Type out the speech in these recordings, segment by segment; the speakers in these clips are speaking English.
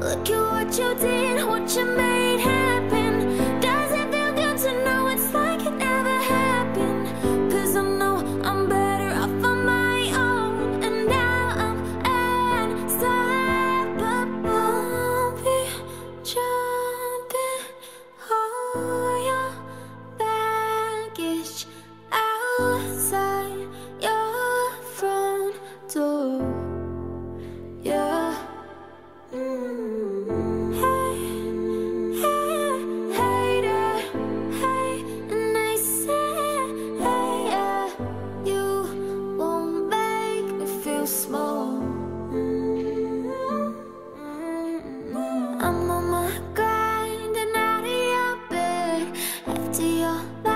Look at what you did, what you made happen. to your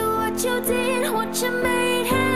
you, what you did, what you made.